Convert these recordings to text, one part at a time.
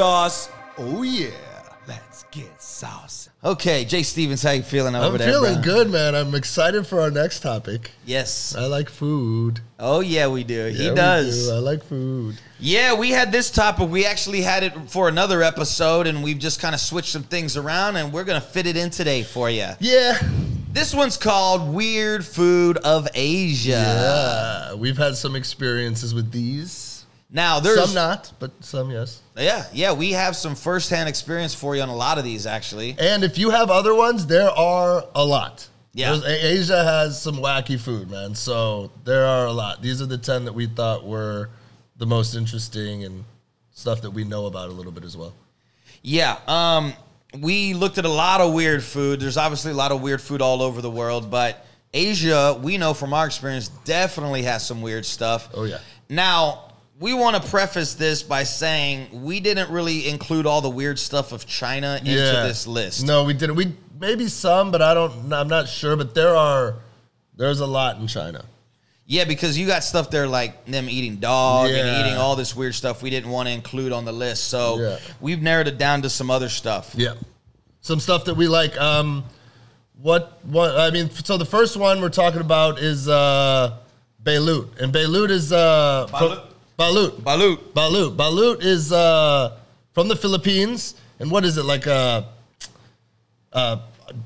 sauce. Oh yeah, let's get sauce. Okay, Jay Stevens, how you feeling over there? I'm feeling bro? good, man. I'm excited for our next topic. Yes. I like food. Oh yeah, we do. he Yeah, we does. do. I like food. Yeah, we had this topic. We actually had it for another episode, and we've just kind of switched some things around, and we're gonna fit it in today for you. Yeah. This one's called "Weird Food of Asia." Yeah. We've had some experiences with these. Now there's some not, but some yes. yeah, yeah, we have some firsthand experience for you on a lot of these actually. And if you have other ones, there are a lot. Yeah. There's- Asia has some wacky food, man. So there are a lot. These are the 10 that we thought were the most interesting and stuff that we know about a little bit as well. Yeah, um, we looked at a lot of weird food. There's obviously a lot of weird food all over the world, but Asia, we know from our experience, definitely has some weird stuff. Oh, yeah. Now, we want to preface this by saying we didn't really include all the weird stuff of China into this list. No, we didn't. We maybe some, but I don't. I'm not sure. But there are. There's a lot in China. Yeah, because you got stuff there like them eating dog and eating all this weird stuff we didn't want to include on the list. So Yeah. we've narrowed it down to some other stuff. Yeah. Some stuff that we like. Um, what? What? I mean, so the first one we're talking about is uh, Beirut, and Beirut is uh, from- Balut. Balut. Balut. Balut is uh, from the Philippines, and what is it like a, a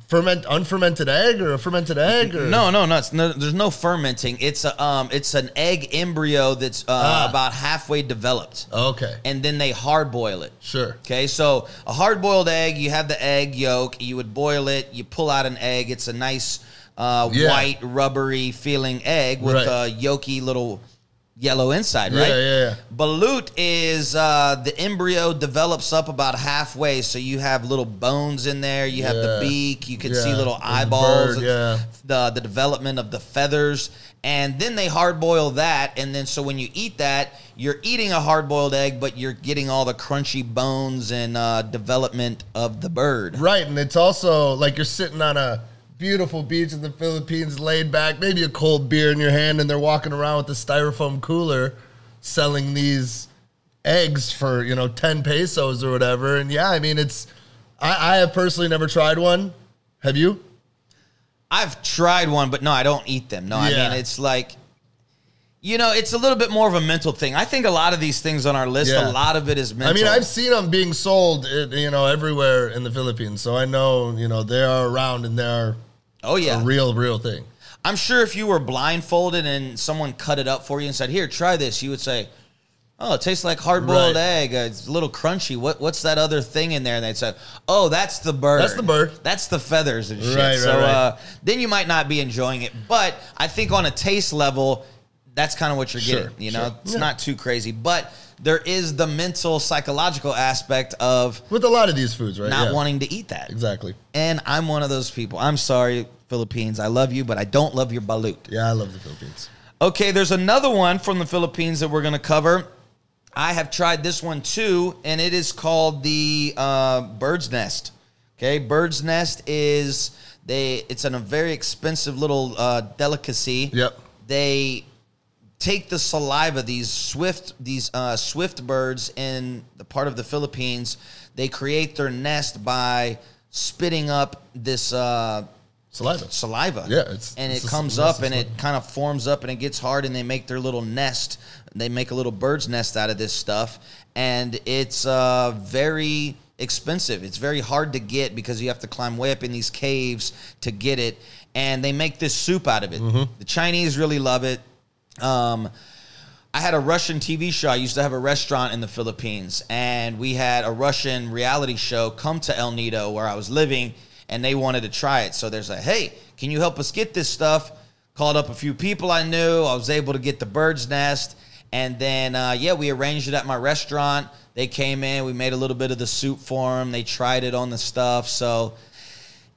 ferment unfermented egg or a fermented egg? Or? No, no, no, no. There's no fermenting. It's a um, it's an egg embryo that's uh, Ah. about halfway developed, Okay. and then they hard boil it. Sure. Okay, so a hard boiled egg, you have the egg yolk, you would boil it, you pull out an egg. It's a nice uh, Yeah. white, rubbery feeling egg with Right. a yolky little yellow inside, right? yeah, yeah. Balut is uh, the embryo develops up about halfway, so you have little bones in there. You have the beak. You can see little eyeballs. bird, yeah. The the development of the feathers, and then they hard boil that, and then so when you eat that, you're eating a hard boiled egg, but you're getting all the crunchy bones and uh, development of the bird. Right, and it's also like you're sitting on a beautiful beach in the Philippines, laid back, maybe a cold beer in your hand, and they're walking around with a styrofoam cooler, selling these eggs for you know ten pesos or whatever. And yeah, I mean it's. I, I have personally never tried one. Have you? I've tried one, but no, I don't eat them. No, I mean it's like. You know, it's a little bit more of a mental thing. I think a lot of these things on our list, Yeah. a lot of it is mental. I mean, I've seen them being sold, you know, everywhere in the Philippines. So I know, you know, they are around and they're oh yeah, a real, real thing. I'm sure if you were blindfolded and someone cut it up for you and said, "Here, try this," you would say, "Oh, it tastes like hard-boiled Right. egg. It's a little crunchy. What what's that other thing in there?" And they'd say, "Oh, that's the bird. That's the bird. That's the feathers and shit." Right, right, so right. Uh, then you might not be enjoying it. But I think on a taste level, that's kind of what you're Sure, getting. You know, sure. it's Yeah. not too crazy, but there is the mental, psychological aspect of With a lot of these foods, right? not Yeah. wanting to eat that. Exactly. And I'm one of those people. I'm sorry, Philippines. I love you, but I don't love your balut. Yeah, I love the Philippines. Okay, there's another one from the Philippines that we're going to cover. I have tried this one too, and it is called the uh, bird's nest. Okay, bird's nest is they. It's an, a very expensive little uh, delicacy. Yep. They take the saliva these swift these uh, swift birds in the part of the Philippines. They create their nest by spitting up this. Uh, Saliva. saliva. Yeah, it's- and it's it comes up and it kind of forms up and it gets hard and they make their little nest. They make a little bird's nest out of this stuff, and it's uh, very expensive. It's very hard to get because you have to climb way up in these caves to get it. And they make this soup out of it. Mm-hmm. The Chinese really love it. Um, I had a Russian TV show. I used to have a restaurant in the Philippines, and we had a Russian reality show come to El Nido where I was living, and they wanted to try it. So there's like, hey, can you help us get this stuff? Called up a few people I knew. I was able to get the bird's nest, and then uh, yeah, we arranged it at my restaurant. They came in, we made a little bit of the soup for them. They tried it on the stuff, so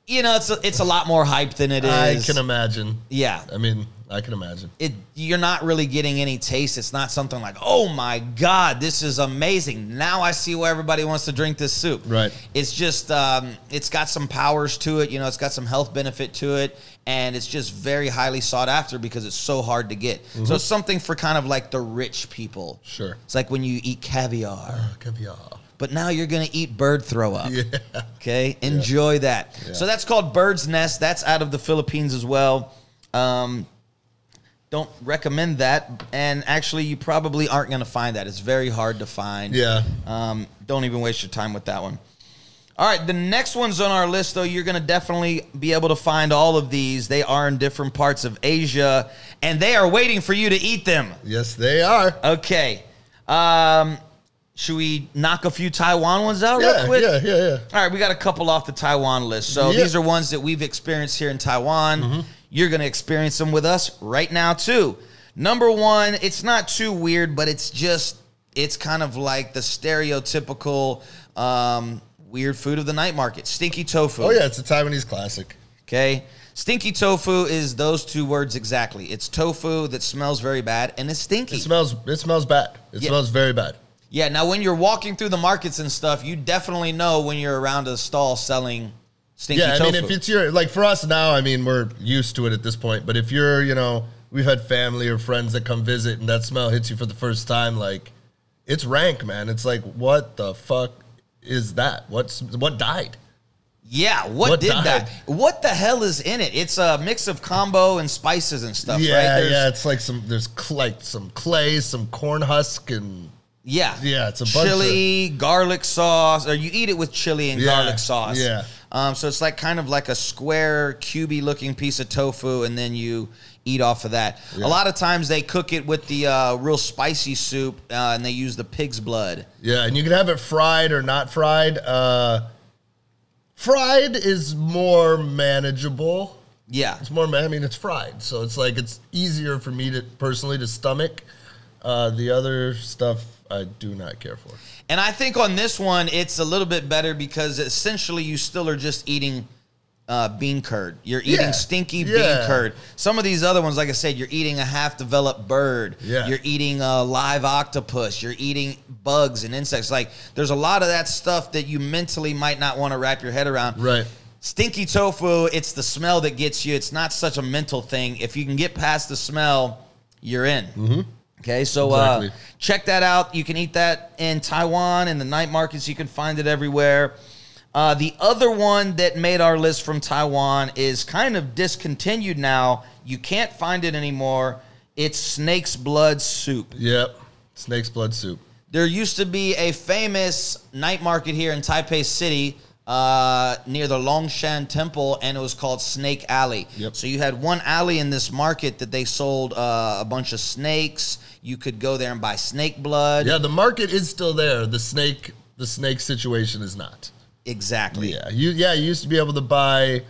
you know, it's a, it's a lot more hype than it is. I can imagine. yeah, I mean, I can imagine. it you're not really getting any taste. It's not something like, oh my god, this is amazing. Now I see why everybody wants to drink this soup. Right. It's just um, it's got some powers to it. You know, it's got some health benefit to it, and it's just very highly sought after because it's so hard to get. So it's something for kind of like the rich people. Sure. It's like when you eat caviar. Caviar. but now you're gonna eat bird throw up. Yeah. Okay, enjoy that. So that's called Bird's Nest. That's out of the Philippines as well. Um, don't recommend that, and actually, you probably aren't going to find that. It's very hard to find. Yeah. Um, don't even waste your time with that one. All right, the next ones on our list, though, you're going to definitely be able to find all of these. They are in different parts of Asia, and they are waiting for you to eat them. Yes, they are. Okay. Um, should we knock a few Taiwan ones out real quick? yeah, yeah, yeah. All right, we got a couple off the Taiwan list. So Yeah. these are ones that we've experienced here in Taiwan. Mm-hmm. You're going to experience them with us right now, too. Number one, it's not too weird, but it's just, it's kind of like the stereotypical um, weird food of the night market stinky tofu. Oh yeah, it's a Taiwanese classic. Okay. Stinky tofu is those two words exactly. It's tofu that smells very bad and it's stinky. It smells. It smells bad. It Yeah. smells very bad. Yeah, now when you're walking through the markets and stuff, you definitely know when you're around a stall selling stinky Yeah, I tofu. mean, if it's your like for us now, I mean, we're used to it at this point. But if you're, you know, we've had family or friends that come visit, and that smell hits you for the first time, like it's rank, man. It's like, what the fuck is that? What's what died? yeah, what, What did died? that? What the hell is in it? It's a mix of combo and spices and stuff, yeah, right? There's- yeah. It's like some there's like some clay, some corn husk, and Yeah. Yeah, it's a bunch chili, garlic sauce, or you eat it with chili and Yeah, garlic sauce. yeah. Um, so it's like kind of like a square, cubey looking piece of tofu, and then you eat off of that. A lot of times they cook it with the uh, real spicy soup, uh, and they use the pig's blood. yeah, and you can have it fried or not fried. Uh, fried is more manageable. Yeah. It's more. I mean, it's fried, so it's like it's easier for me to personally to stomach. Uh, the other stuff I do not care for. And I think on this one, it's a little bit better because essentially you still are just eating uh, bean curd. You're eating Yeah. stinky Yeah. bean curd. Some of these other ones, like I said, you're eating a half developed bird. Yeah. You're eating a live octopus. You're eating bugs and insects. Like there's a lot of that stuff that you mentally might not want to wrap your head around. Right. Stinky tofu, it's the smell that gets you. It's not such a mental thing. If you can get past the smell, you're in. Okay, so uh, check that out. You can eat that in Taiwan in the night markets. You can find it everywhere. Uh, the other one that made our list from Taiwan is kind of discontinued now. You can't find it anymore. It's snake's blood soup. Yep. Snake's blood soup. There used to be a famous night market here in Taipei City uh, near the Longshan Temple, and it was called Snake Alley. Yep. So you had one alley in this market that they sold uh, a bunch of snakes. You could go there and buy snake blood. Yeah, the market is still there. The snake, the snake situation is not. Exactly. Yeah, you yeah, you used to be able to buy.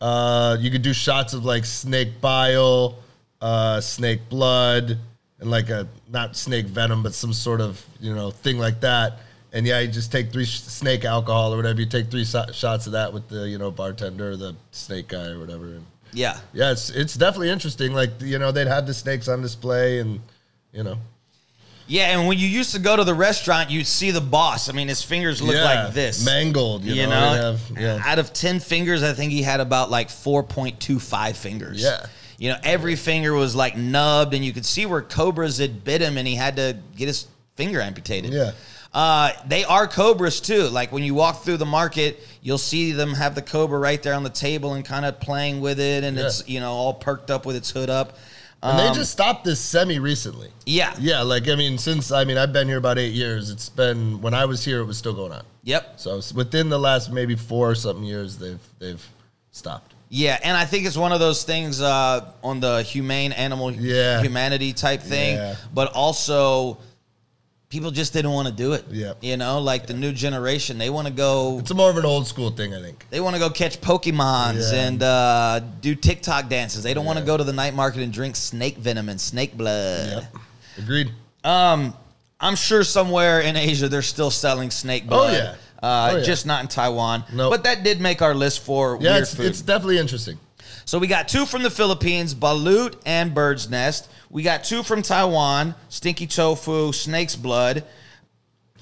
Uh, you could do shots of like snake bile, uh, snake blood, and like a not snake venom, but some sort of you know thing like that. And yeah, you just take three snake alcohol or whatever. You take three so- shots of that with the you know bartender, or the snake guy or whatever. And Yeah. yeah, it's it's definitely interesting. Like you know, they'd have the snakes on display, and you know, Yeah, and when you used to go to the restaurant, you'd see the boss. I mean, his fingers look yeah, like this. mangled. You, You, know, know, have- yeah. out of 10 fingers, I think he had about like 4.25 fingers. Yeah. You know, every finger was like nubbed, and you could see where cobras had bit him, and he had to get his finger amputated. Yeah. Uh, they are cobras too. Like when you walk through the market, you'll see them have the cobra right there on the table and kind of playing with it, and Yeah. it's, you know, all perked up with its hood up. And Um, they just stopped this semi recently. Yeah. Yeah, like I mean, since I mean I've been here about eight years. It's been when I was here, it was still going on. Yep. So within the last maybe four or something years, they've they've stopped. Yeah, and I think it's one of those things uh, on the humane animal Yeah. humanity type thing, Yeah. but also people just didn't want to do it. Yep. You know, like the new generation, they want to go It's more of an old school thing, I think. they want to go catch Pokemons Yeah. and uh, do TikTok dances. They don't want to go to the night market and drink snake venom and snake blood. Yep. Agreed. Um, I'm sure somewhere in Asia they're still selling snake blood. yeah. Uh, Oh, yeah. Just not in Taiwan. Nope. But that did make our list for Yeah, weird it's, it's definitely interesting. So we got two from the Philippines, balut and bird's nest. We got two from Taiwan, stinky tofu, snake's blood.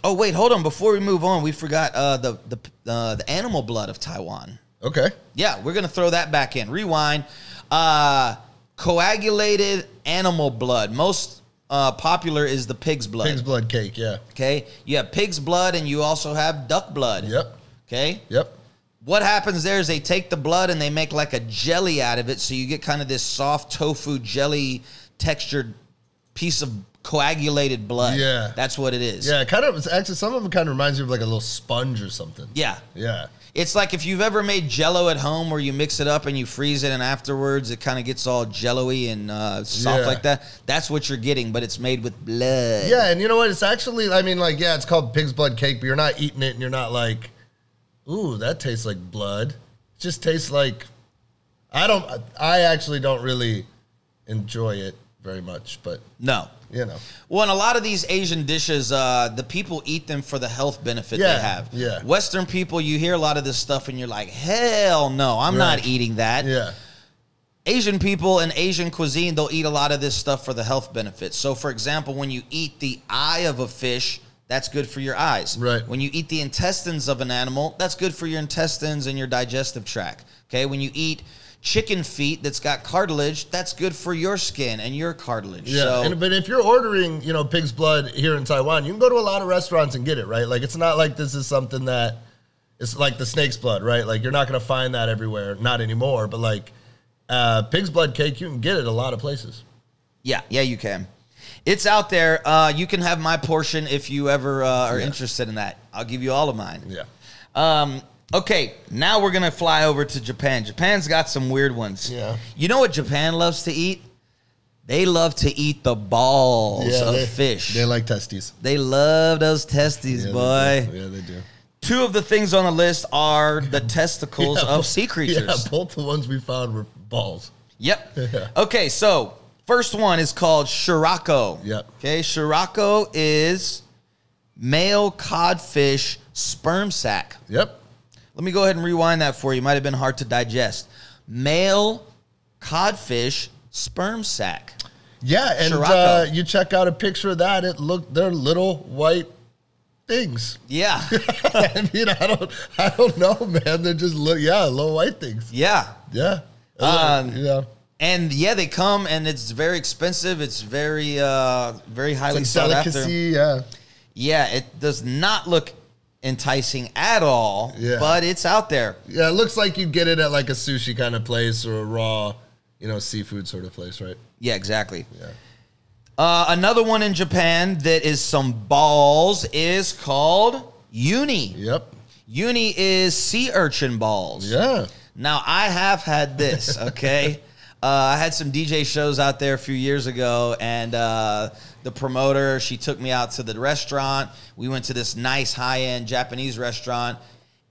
Oh wait, hold on. Before we move on, we forgot uh, the the uh, the animal blood of Taiwan. Okay. Yeah, we're gonna throw that back in. Rewind. Uh, coagulated animal blood. Most uh, popular is the pig's blood. Pig's blood cake. Yeah. Okay, you have pig's blood, and you also have duck blood. Yep. Okay. Yep. What happens there is they take the blood and they make like a jelly out of it, so you get kind of this soft tofu jelly textured piece of coagulated blood. Yeah. that's what it is. Yeah. Kind of. it's Actually, some of them kind of reminds me of like a little sponge or something. yeah. Yeah. It's like if you've ever made Jello at home, where you mix it up and you freeze it, and afterwards it kind of gets all jello-y and uh, soft Yeah. like that. That's what you're getting, but it's made with blood. Yeah, and you know what? It's actually, I mean, like, yeah, it's called pig's blood cake, but you're not eating it, and you're not like, ooh, that tastes like blood. It just tastes like. I don't. I actually don't really enjoy it very much, but No. you know, Well, and a lot of these Asian dishes, uh, the people eat them for the health benefit Yeah, they have. yeah. Western people, you hear a lot of this stuff and you're like, hell no, I'm Right. not eating that. yeah, Asian people and Asian cuisine, they'll eat a lot of this stuff for the health benefits. So, for example, when you eat the eye of a fish, that's good for your eyes. Right. When you eat the intestines of an animal, that's good for your intestines and your digestive tract. Okay. When you eat chicken feet that's got cartilage, that's good for your skin and your cartilage. yeah. So, and, but if you're ordering, you know, pig's blood here in Taiwan, you can go to a lot of restaurants and get it, right? Like, it's not like this is something that it's like the snake's blood, right? Like, you're not going to find that everywhere, not anymore. But like, uh, pig's blood cake, you can get it a lot of places. Yeah, yeah, you can. It's out there. Uh, you can have my portion if you ever uh, are Yeah. interested in that. I'll give you all of mine. Yeah. Um, okay, now we're gonna fly over to Japan. Japan's got some weird ones. Yeah. You know what Japan loves to eat? They love to eat the balls of they, fish. They like testes. they love those testes, Yeah, boy. They. Yeah, they do. Two of the things on the list are the testicles Yeah, of sea creatures. Yeah, both the ones we found were balls. Yep. Yeah. Okay, so first one is called Shirako. Yep. Okay, Shirako is male codfish sperm sac. Yep. Let me go ahead and rewind that for you. Might have been hard to digest. Male codfish sperm sac. Yeah, and uh, you check out a picture of that. It look they're little white things. Yeah. I mean, I don't, I don't know, man. They're just look, yeah, little white things. yeah. Yeah. Um, yeah. And yeah, they come and it's very expensive. It's very uh very highly It's a sought after. Yeah. Yeah, it does not look enticing at all, Yeah. but it's out there. Yeah. It looks like you'd get it at like a sushi kind of place or a raw, you know, seafood sort of place, right? Yeah, exactly. Yeah. Uh, another one in Japan that is some balls is called uni. Yep. Uni is sea urchin balls. Yeah. Now I have had this. Okay, uh, I had some DJ shows out there a few years ago, and uh, the promoter she took me out to the restaurant. We went to this nice high end Japanese restaurant.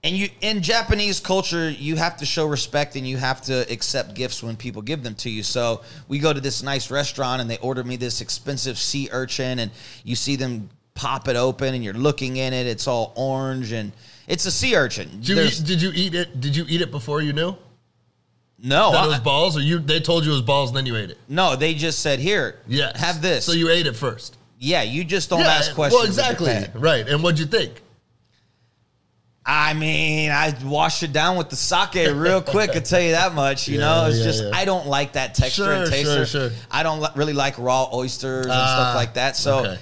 And you in Japanese culture, you have to show respect and you have to accept gifts when people give them to you. So we go to this nice restaurant and they order me this expensive sea urchin, and you see them pop it open and you're looking in it. It's all orange and it's a sea urchin. Did you, eat, did you eat it? Did you eat it before you knew no, that I- it was balls, or you? They told you it was balls, and then you ate it. No, they just said, "Here, Yes. have this." So you ate it first. yeah, you just don't Yeah, ask questions. Well, exactly. Right. And what'd you think? I mean, I washed it down with the sake real quick. I tell you that much. You Yeah, know, it's yeah, just yeah. I don't like that texture Sure, and sure, taste. sure. I don't li- really like raw oysters and Ah, stuff like that. So. okay.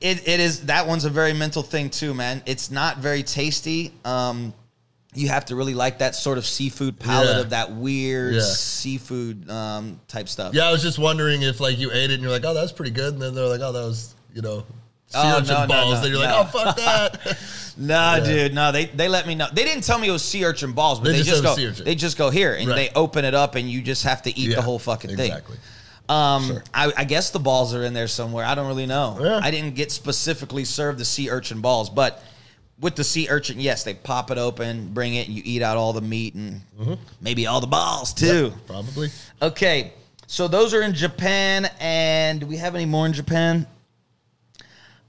It, it is that one's a very mental thing too, man. It's not very tasty. Um, you have to really like that sort of seafood palate Yeah. of that weird Yeah. seafood um, type stuff. Yeah, I was just wondering if like you ate it and you're like, oh, that's pretty good, and then they're like, oh, that was you know, sea Oh, urchin no, no, balls. no, then you're no. like, oh, fuck that. No, Yeah. dude, no. They they let me know. They didn't tell me it was sea urchin balls, but They they, just just, go. They just go here and Right. they open it up, and you just have to eat the whole fucking exactly. thing. Exactly. Um, Sure. I, I guess the balls are in there somewhere. I don't really know. I didn't get specifically served the sea urchin balls, but with the sea urchin, yes, they pop it open, bring it, and you eat out all the meat and maybe all the balls too. Mm-hmm. Probably. Okay, so those are in Japan, and do we have any more in Japan?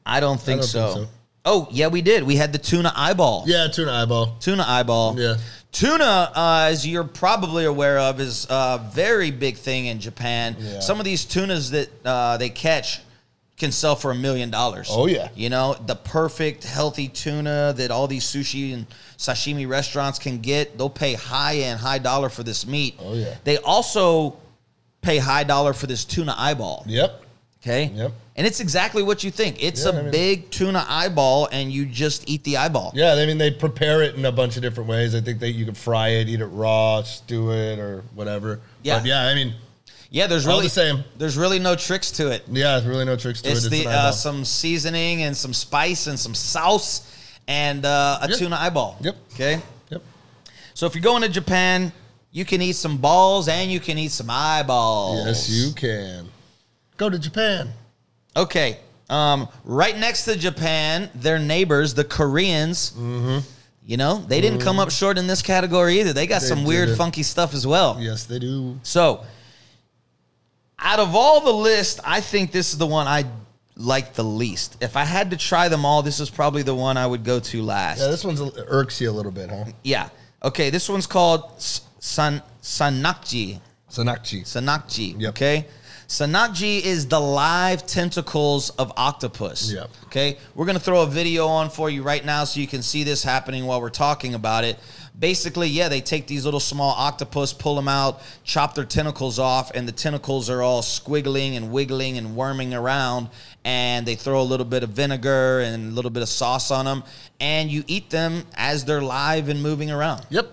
I don't think, don't so. think so. Oh yeah, we did. We had the tuna eyeball. Yeah, tuna eyeball. Tuna eyeball. Yeah. Tuna, uh, as you're probably aware of, is a very big thing in Japan. Yeah. Some of these tunas that uh, they catch can sell for a million dollars. Oh, yeah. You know, the perfect healthy tuna that all these sushi and sashimi restaurants can get, they'll pay high end, high dollar for this meat. Oh, yeah. They also pay high dollar for this tuna eyeball. Yep. Okay. Yep. And it's exactly what you think. It's Yeah, a I mean- big tuna eyeball, and you just eat the eyeball. Yeah, I mean they prepare it in a bunch of different ways. I think that you can fry it, eat it raw, stew it, or whatever. Yeah. but yeah. I mean, Yeah, there's All really the same. There's really no tricks to it. yeah, there's really no tricks to It's it. the an uh, some seasoning and some spice and some sauce and uh, a Yep. tuna eyeball. Yep. Okay. Yep. So if you're going to Japan, you can eat some balls and you can eat some eyeballs. Yes, you can. Go to Japan. Okay. Um, right next to Japan, their neighbors, the Koreans. Mm-hmm. You know, they didn't come up short in this category either. They got They some weird, didn't. funky stuff as well. Yes, they do. So, out of all the list, I think this is the one I like the least. If I had to try them all, this is probably the one I would go to last. Yeah, this one's a- irks you a little bit, huh? Yeah. Okay, this one's called San Sannakji. Sanakchi. Sannakji. Yep. Okay. Sannakji is the live tentacles of octopus. Yep. Okay. We're gonna throw a video on for you right now so you can see this happening while we're talking about it. Basically, yeah, they take these little small octopus, pull them out, chop their tentacles off, and the tentacles are all squiggling and wiggling and worming around. And they throw a little bit of vinegar and a little bit of sauce on them, and you eat them as they're live and moving around. Yep.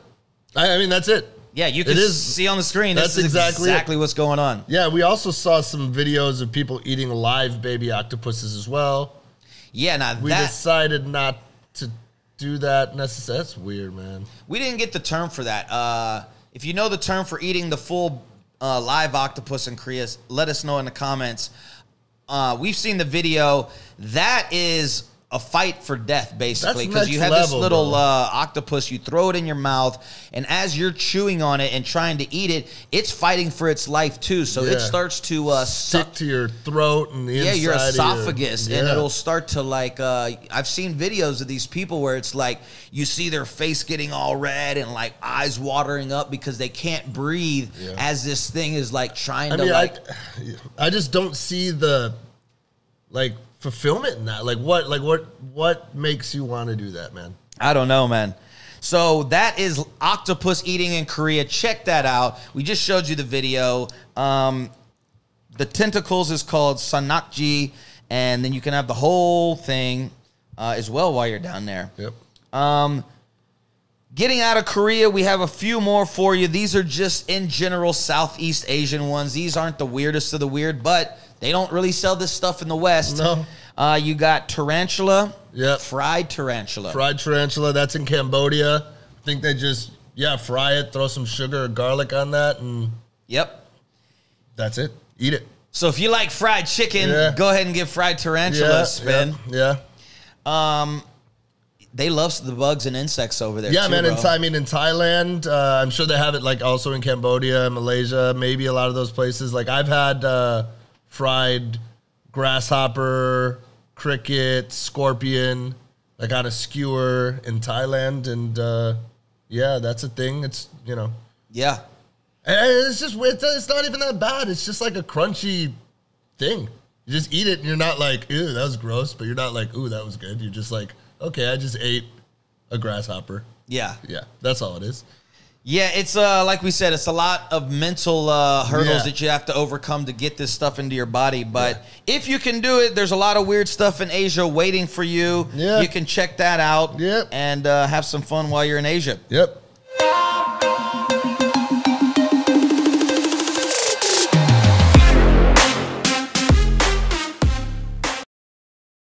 I, I mean, that's it. Yeah, you can is- see on the screen. that's This is exactly exactly what's going on. Yeah, we also saw some videos of people eating live baby octopuses as well. Yeah, now We that decided not to do that necessarily. That's weird, man. we didn't get the term for that. Uh, if you know the term for eating the full uh, live octopus in Korea, let us know in the comments. Uh, we've seen the video. That is a fight for death, basically, because you have this little uh, octopus. You throw it in your mouth, and as you're chewing on it and trying to eat it, it's fighting for its life too. So Yeah. it starts to uh, suck Stick to your throat and the yeah, your esophagus, and Yeah. it'll start to like. Uh, I've seen videos of these people where it's like you see their face getting all red and like eyes watering up because they can't breathe Yeah. as this thing is like trying I to mean, like. I, I just don't see the like fulfillment in that. Like what, like what, what makes you want to do that, man? I don't know, man. So that is octopus eating in Korea. Check that out. We just showed you the video. Um, the tentacles is called sannakji, and then you can have the whole thing uh, as well while you're down there. Yep. Um, getting out of Korea, we have a few more for you. These are just in general Southeast Asian ones. These aren't the weirdest of the weird, but they don't really sell this stuff in the West. No. Uh, you got tarantula. Yeah. Fried tarantula. Fried tarantula. That's in Cambodia. I think they just yeah fry it, throw some sugar or garlic on that, and Yep. that's it. Eat it. So if you like fried chicken, Yeah. go ahead and give fried tarantula Yeah, a spin. Yeah. yeah. They love the bugs and insects over there. Yeah, too, man. In, bro. I mean, in Thailand, uh, I'm sure they have it like also in Cambodia, Malaysia, maybe a lot of those places. Like I've had uh, fried grasshopper, cricket, scorpion, like on a skewer in Thailand, and uh, yeah, that's a thing. It's you know, Yeah. and it's just it's, it's not even that bad. It's just like a crunchy thing. You just eat it, and you're not like, ew, that was gross, but you're not like, ooh, that was good. You're just like, okay, I just ate a grasshopper. Yeah. Yeah, that's all it is. Yeah, it's uh like we said, it's a lot of mental uh, hurdles Yeah. that you have to overcome to get this stuff into your body. But if you can do it, there's a lot of weird stuff in Asia waiting for you. Yeah. You can check that out Yep. and uh, have some fun while you're in Asia. Yep.